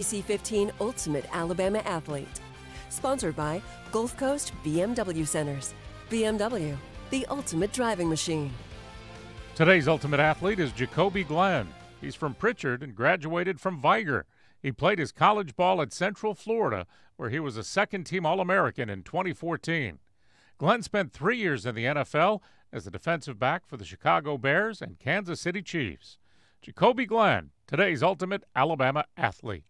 DC15 Ultimate Alabama Athlete. Sponsored by Gulf Coast BMW Centers. BMW, the ultimate driving machine. Today's ultimate athlete is Jacoby Glenn. He's from Prichard and graduated from Vigor. He played his college ball at Central Florida, where he was a second team All American in 2014. Glenn spent three years in the NFL as a defensive back for the Chicago Bears and Kansas City Chiefs. Jacoby Glenn, today's ultimate Alabama athlete.